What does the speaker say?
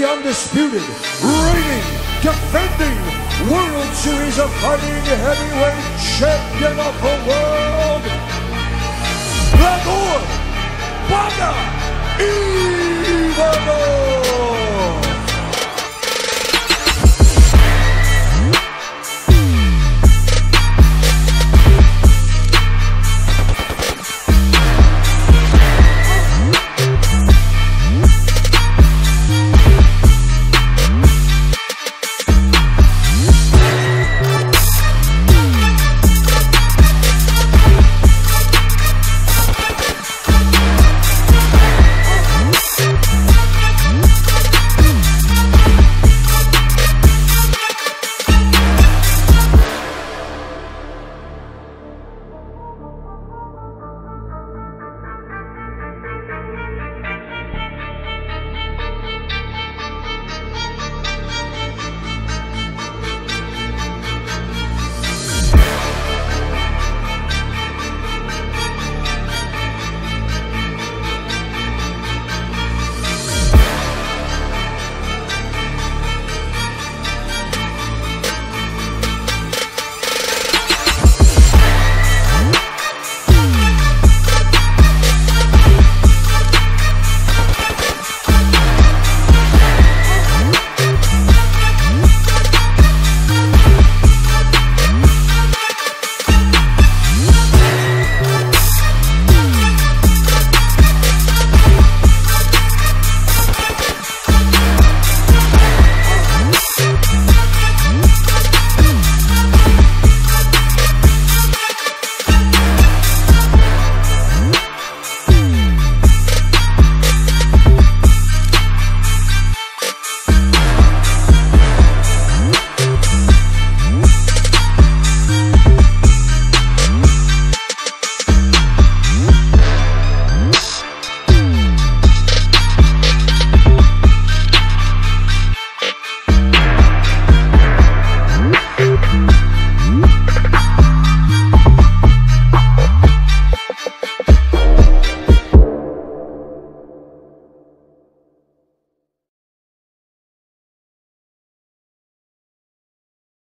the undisputed, reigning, defending World Series of Fighting Heavyweight Champion of the World, Gregor Baga Ivanov.